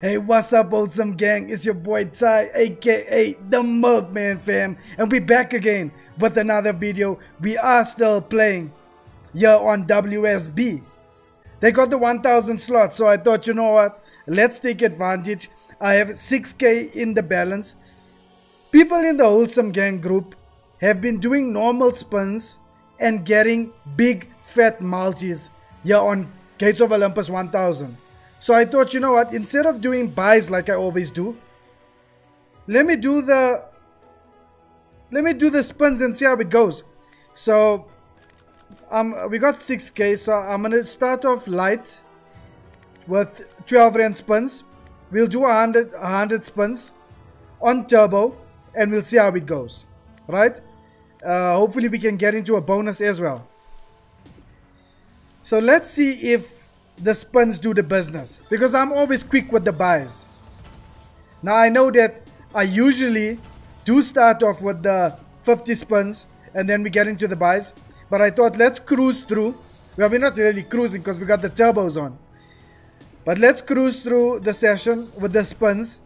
Hey, what's up, Wholesome Gang? It's your boy Ty, aka the Milkman fam, and we back again with another video. We are still playing here on WSB. They got the 1000 slots, so I thought, you know what? Let's take advantage. I have 6k in the balance. People in the Wholesome Gang group have been doing normal spins and getting big fat multis here on Gates of Olympus 1000. So I thought, you know what, instead of doing buys like I always do, let me do the let me do the spins and see how it goes. So um we got 6k, so I'm gonna start off light with 12 rand spins. We'll do 100 100 spins on turbo and we'll see how it goes. Right? Uh, hopefully we can get into a bonus as well. So let's see if the spins do the business because I'm always quick with the buys. Now I know that I usually do start off with the 50 spins and then we get into the buys. But I thought let's cruise through. Well, we're not really cruising because we got the turbos on. But let's cruise through the session with the spins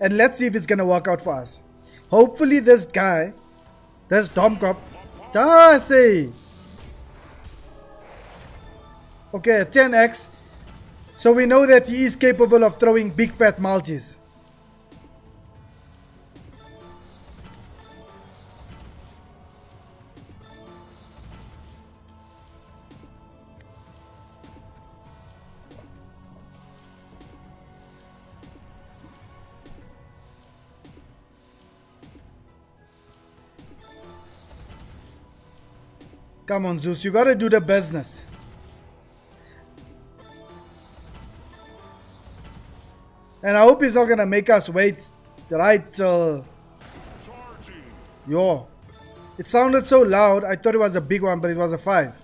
and let's see if it's going to work out for us. Hopefully this guy, this Dom Cop, Darcy, Okay, 10x. So we know that he is capable of throwing big fat multis. Come on, Zeus, you gotta do the business. And I hope he's not gonna make us wait right till... Yo. It sounded so loud, I thought it was a big one, but it was a 5.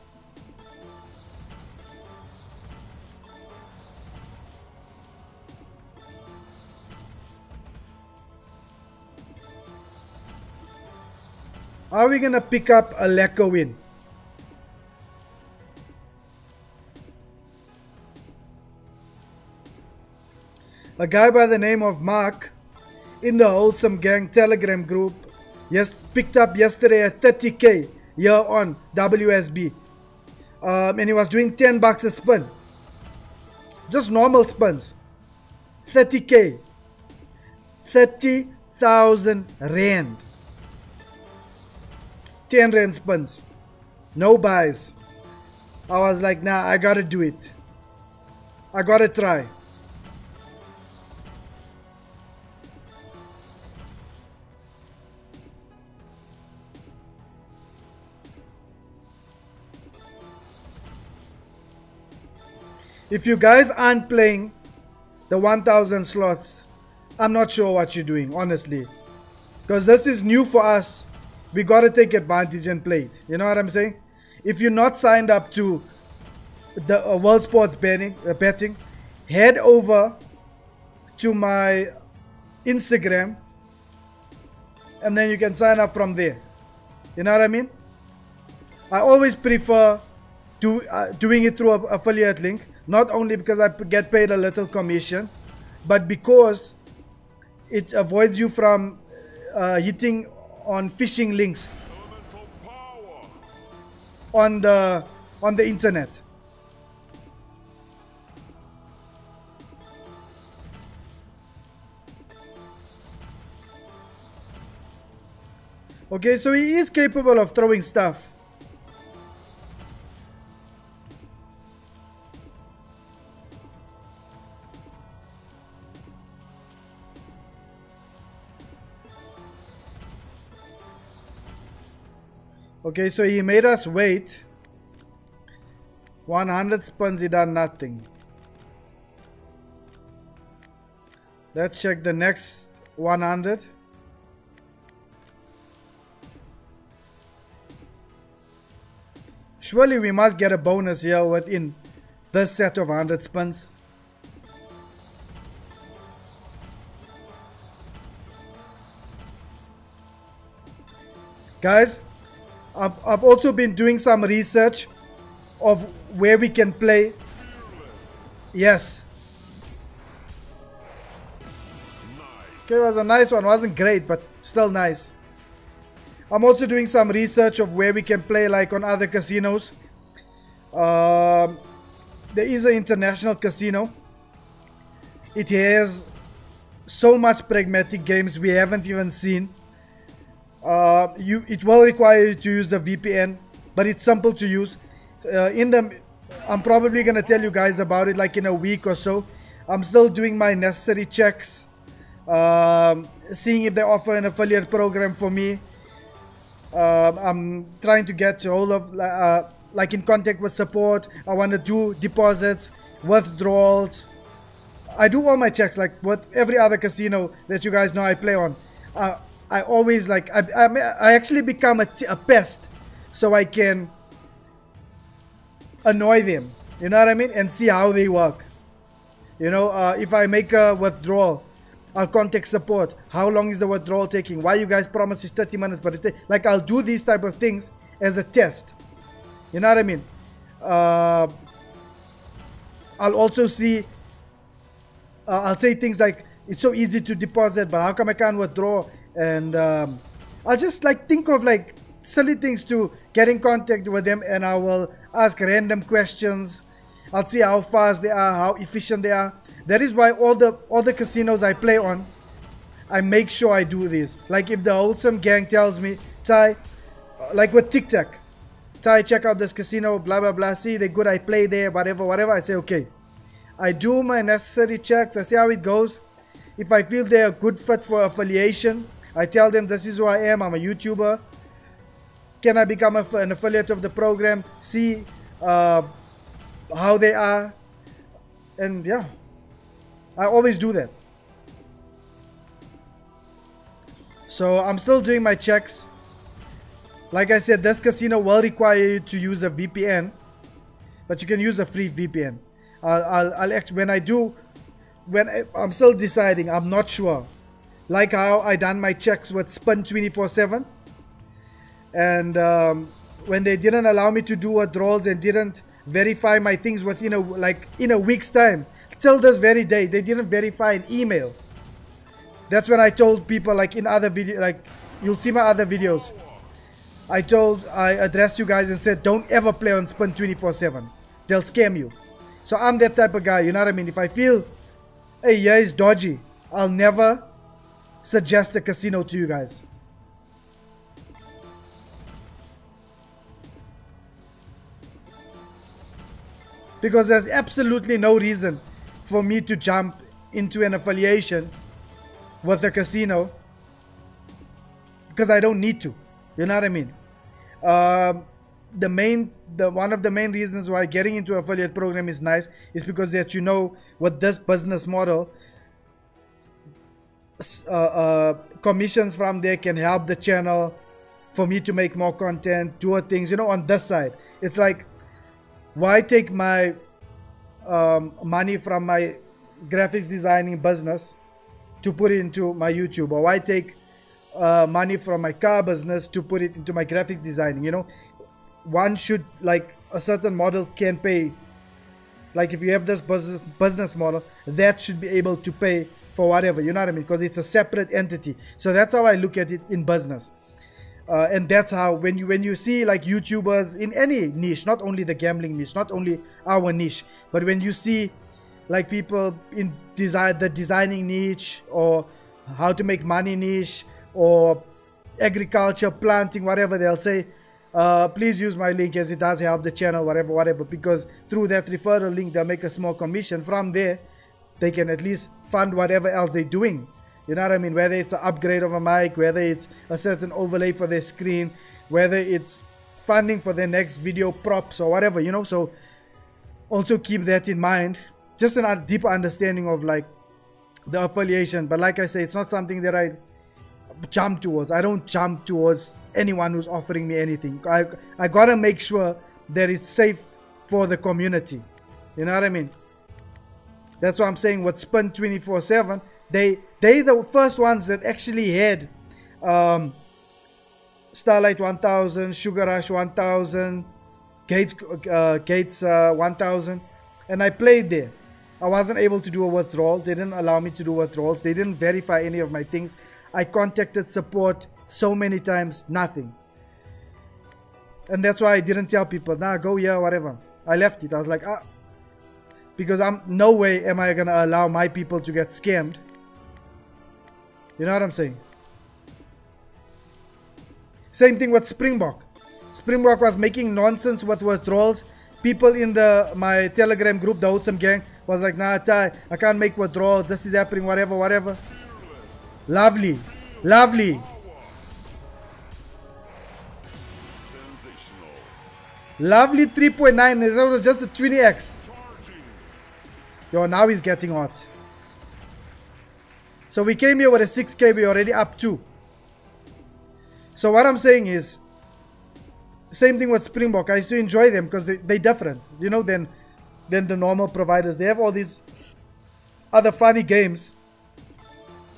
Are we gonna pick up a Leco win? A guy by the name of Mark in the Wholesome Gang Telegram group yes, picked up yesterday a 30k here on WSB. Um, and he was doing 10 bucks a spin. Just normal spins. 30k. 30,000 rand. 10 rand spins. No buys. I was like, nah, I gotta do it. I gotta try. If you guys aren't playing the 1000 slots, I'm not sure what you're doing, honestly. Because this is new for us. We got to take advantage and play it. You know what I'm saying? If you're not signed up to the uh, World Sports betting, uh, betting, head over to my Instagram and then you can sign up from there. You know what I mean? I always prefer do, uh, doing it through an affiliate link not only because I get paid a little commission, but because it avoids you from uh, hitting on phishing links on the on the internet. Okay, so he is capable of throwing stuff. Okay, so he made us wait. 100 spins, he done nothing. Let's check the next 100. Surely we must get a bonus here within this set of 100 spins. Guys, I've, I've also been doing some research of where we can play. Yes. Okay, it was a nice one. wasn't great, but still nice. I'm also doing some research of where we can play like on other casinos. Um, there is an international casino. It has so much pragmatic games we haven't even seen. Uh, you, it will require you to use a VPN, but it's simple to use. Uh, in the, I'm probably gonna tell you guys about it like in a week or so. I'm still doing my necessary checks, um, seeing if they offer an affiliate program for me. Um, I'm trying to get hold of, uh, like in contact with support. I want to do deposits, withdrawals. I do all my checks like with every other casino that you guys know I play on. Uh, I always like, I, I, I actually become a, a pest so I can annoy them. You know what I mean? And see how they work. You know, uh, if I make a withdrawal, I'll contact support. How long is the withdrawal taking? Why you guys promise it's 30 minutes, but it's like I'll do these type of things as a test. You know what I mean? Uh, I'll also see. Uh, I'll say things like it's so easy to deposit, but how come I can't withdraw? And um, I'll just like think of like silly things to get in contact with them, and I will ask random questions. I'll see how fast they are, how efficient they are. That is why all the all the casinos I play on, I make sure I do this. Like if the wholesome gang tells me, Ty, like with Tic Tac, Ty, check out this casino, blah blah blah. See, they're good. I play there, whatever, whatever. I say okay. I do my necessary checks. I see how it goes. If I feel they're a good fit for affiliation, I tell them this is who I am. I'm a YouTuber. Can I become a, an affiliate of the program? See uh, how they are, and yeah, I always do that. So I'm still doing my checks. Like I said, this casino will require you to use a VPN, but you can use a free VPN. I'll, I'll, I'll act, when I do, when I, I'm still deciding, I'm not sure. Like how I done my checks with Spin 24/7, and um, when they didn't allow me to do withdrawals and didn't verify my things within a like in a week's time, till this very day they didn't verify an email. That's when i told people like in other video like you'll see my other videos. I told i addressed you guys and said don't ever play on spin 24 7 they'll scam you. So i'm that type of guy you know what i mean? If i feel hey yeah it's dodgy i'll never suggest a casino to you guys because there's absolutely no reason for me to jump into an affiliation with a casino because I don't need to. You know what I mean? Um, the main, the one of the main reasons why getting into affiliate program is nice is because that you know what this business model, commissions from there can help the channel for me to make more content, do things. You know, on this side, it's like why take my um, money from my graphics designing business to put it into my YouTube? Or why take uh, money from my car business to put it into my graphics designing you know? One should like a certain model can pay. Like if you have this business model that should be able to pay for whatever you know what I mean? Because it's a separate entity. So that's how I look at it in business. Uh, and that's how when you when you see like youtubers in any niche not only the gambling niche not only our niche but when you see like people in design the designing niche or how to make money niche or agriculture planting whatever they'll say uh, please use my link as it does help the channel whatever whatever because through that referral link they'll make a small commission. From there they can at least fund whatever else they're doing you know what I mean? Whether it's an upgrade of a mic, whether it's a certain overlay for their screen, whether it's funding for their next video props or whatever, you know. So also keep that in mind. Just a deeper understanding of like the affiliation. But like I say, it's not something that I jump towards. I don't jump towards anyone who's offering me anything. I I gotta make sure that it's safe for the community. You know what I mean? That's what I'm saying. What Spin 24 7 they they the first ones that actually had um, Starlight 1000, Sugar Rush 1000, Gates uh, Gates uh, 1000, and I played there. I wasn't able to do a withdrawal. They didn't allow me to do withdrawals. They didn't verify any of my things. I contacted support so many times, nothing. And that's why I didn't tell people, nah, go here, whatever. I left it. I was like, ah, because I'm no way am I gonna allow my people to get scammed. You know what I'm saying? Same thing with Springbok. Springbok was making nonsense with withdrawals. People in the my Telegram group, the Wholesome Gang, was like, nah, Ty, I can't make withdrawal. This is happening, whatever, whatever. Lovely. Lovely. Lovely 3.9. That was just a 20x. Yo, now he's getting hot. So we came here with a 6k. We're already up 2. So what I'm saying is, same thing with Springbok. I used to enjoy them because they, they're different, you know, than, than the normal providers. They have all these other funny games.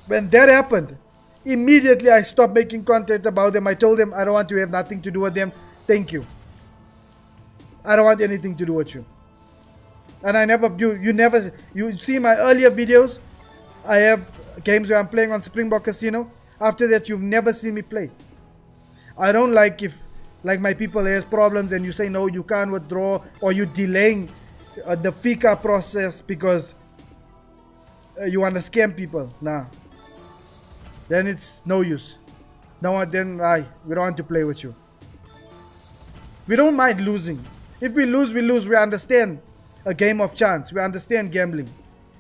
When that happened, immediately I stopped making content about them. I told them I don't want to have nothing to do with them. Thank you. I don't want anything to do with you. And I never, you, you never, you see my earlier videos, I have games where I'm playing on Springbok Casino. After that, you've never seen me play. I don't like if, like my people has problems and you say, no, you can't withdraw or you delaying uh, the FICA process because uh, you want to scam people. Nah. Then it's no use. No, then I, we don't want to play with you. We don't mind losing. If we lose, we lose. We understand a game of chance. We understand gambling.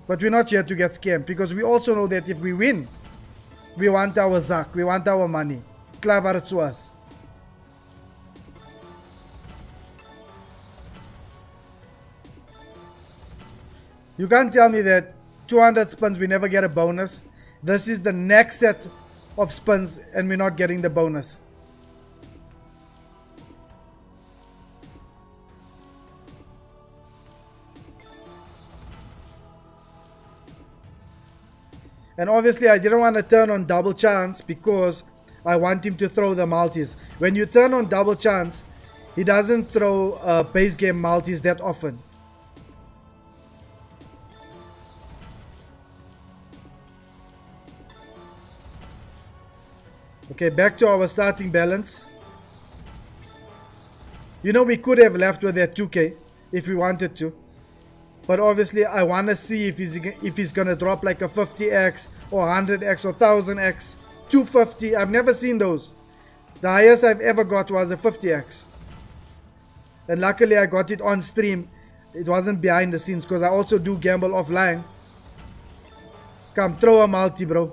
But we're not here to get scammed because we also know that if we win, we want our zak, we want our money. Klaar to us. You can't tell me that 200 spins we never get a bonus. This is the next set of spins and we're not getting the bonus. And obviously I didn't want to turn on double chance because I want him to throw the multis. When you turn on double chance, he doesn't throw uh, base game multis that often. Okay, back to our starting balance. You know, we could have left with that 2k if we wanted to. But obviously, I want to see if he's if he's gonna drop like a 50x or 100x or 1000x, 250. I've never seen those. The highest I've ever got was a 50x. And luckily, I got it on stream. It wasn't behind the scenes because I also do gamble offline. Come, throw a multi, bro.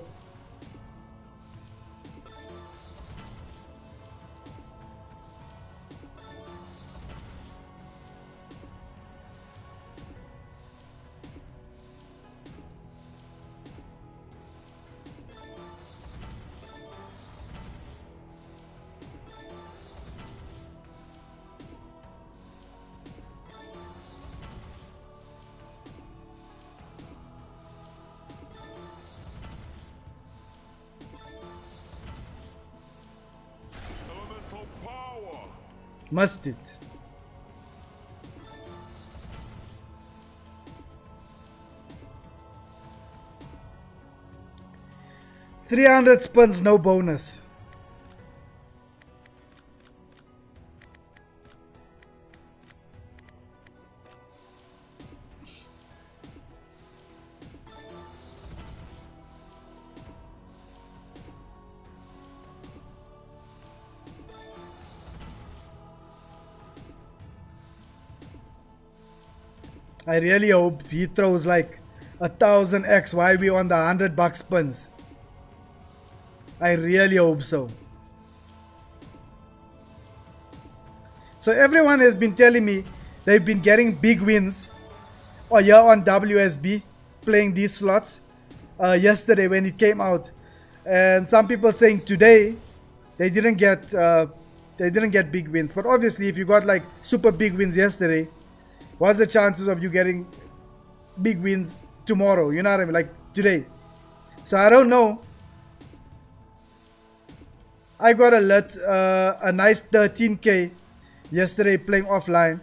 Must it? Three hundred spins, no bonus. I really hope he throws like a thousand X while we on the hundred bucks spins. I really hope so. So everyone has been telling me they've been getting big wins or yeah on WSB playing these slots uh, yesterday when it came out and some people saying today they didn't get uh, they didn't get big wins but obviously if you got like super big wins yesterday What's the chances of you getting big wins tomorrow? You know what I mean? Like today. So I don't know. I got a let uh, a nice 13k yesterday playing offline.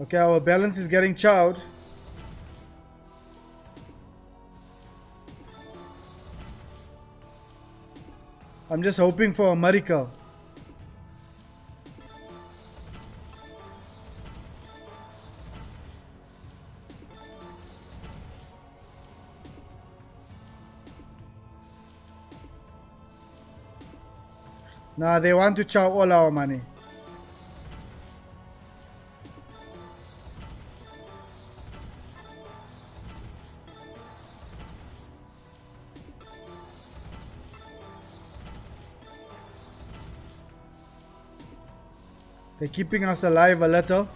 Okay, our balance is getting chowed. I'm just hoping for a miracle. Nah, they want to chow all our money. They're keeping us alive a little.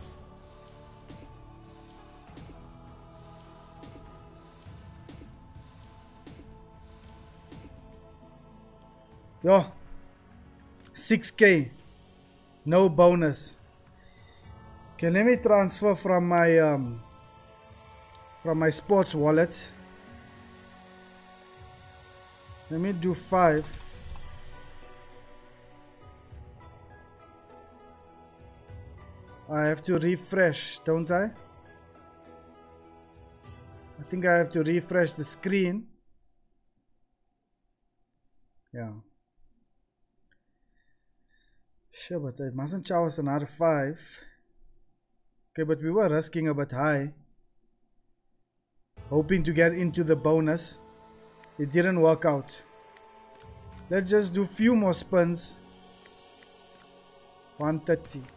Yo, 6k, no bonus. Okay, let me transfer from my um from my sports wallet. Let me do five. I have to refresh, don't I? I think I have to refresh the screen. Yeah. Sure, but it mustn't chow us another 5. Okay, but we were risking a bit high. Hoping to get into the bonus. It didn't work out. Let's just do few more spins. 130.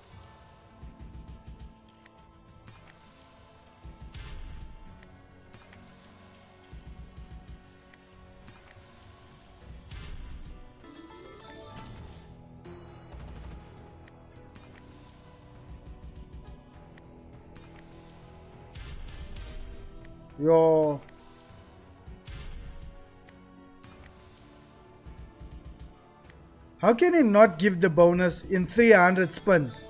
How can he not give the bonus in 300 spins?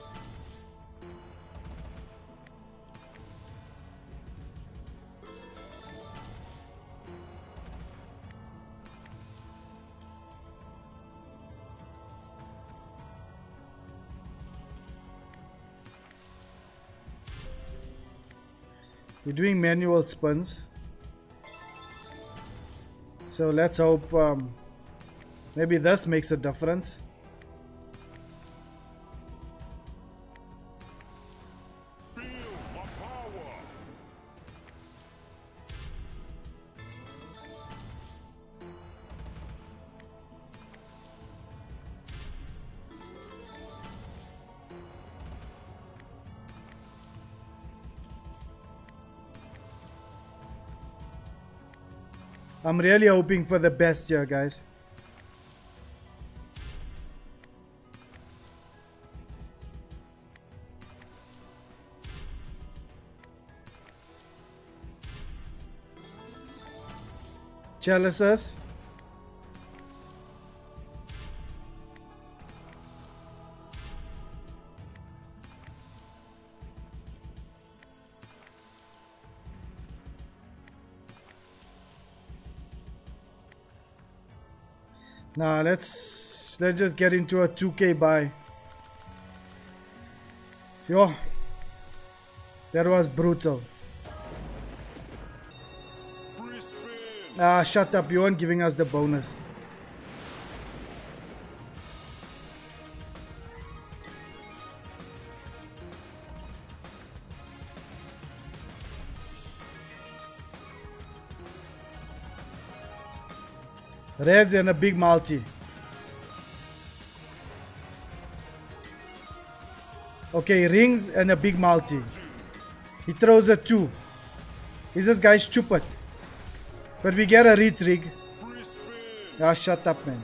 We're doing manual spins. So let's hope um, maybe this makes a difference. I'm really hoping for the best here, guys. Chalices. Nah, let's let's just get into a 2k buy. Yo, that was brutal. Ah, shut up! You aren't giving us the bonus. Reds and a big multi. Okay, rings and a big multi. He throws a two. Is this guy stupid? But we get a retrig. Ah, shut up, man.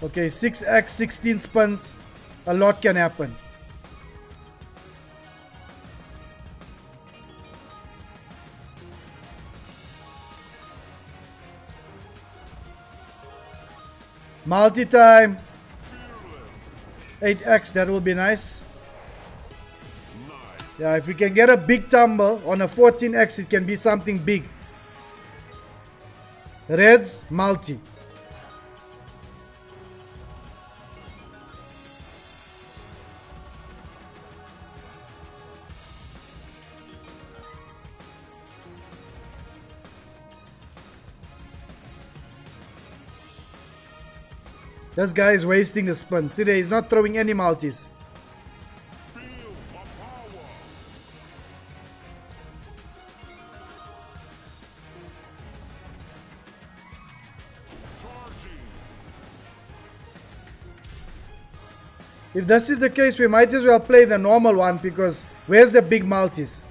Okay, 6x, 16 spins. A lot can happen. Multi-time. 8x, that will be nice. Yeah, if we can get a big tumble on a 14x, it can be something big. Reds, multi. This guy is wasting the spin. See there, he's not throwing any multis. If this is the case, we might as well play the normal one because where's the big multis?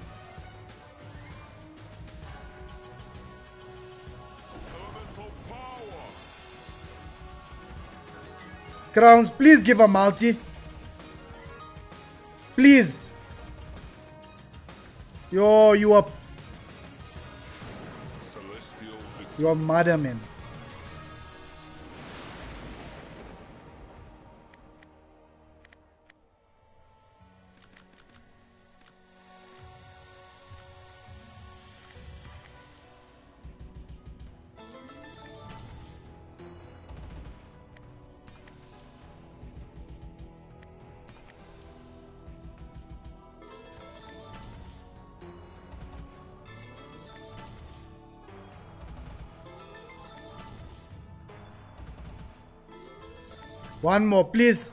Crowns, please give a multi. Please. Yo, you are... You are mother, man. One more, please.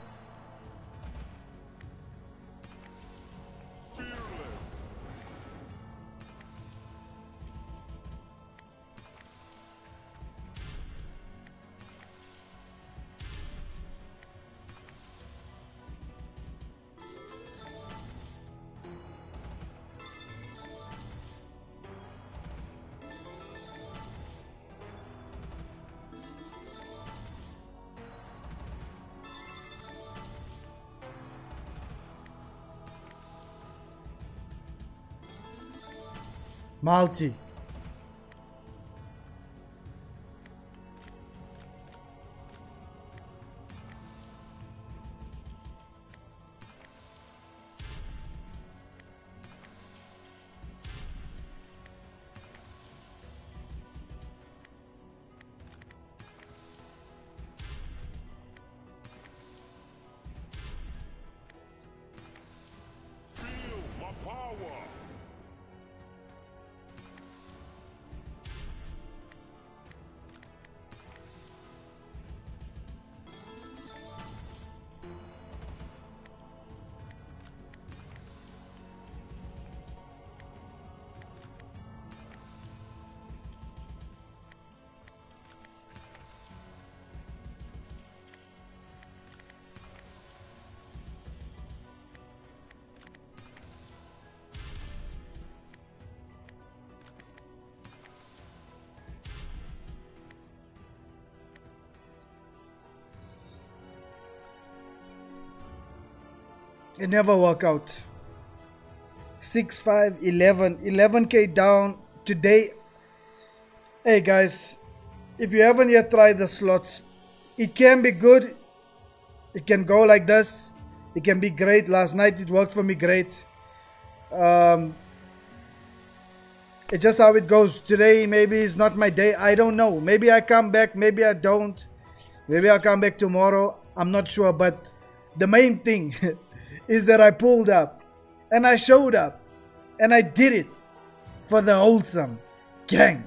Multi. It never work out. 6, 5, 11. 11k down today. Hey guys, if you haven't yet tried the slots, it can be good. It can go like this. It can be great. Last night it worked for me great. Um, it's just how it goes. Today maybe it's not my day. I don't know. Maybe I come back. Maybe I don't. Maybe I'll come back tomorrow. I'm not sure. But the main thing is that I pulled up and I showed up and I did it for the wholesome gang.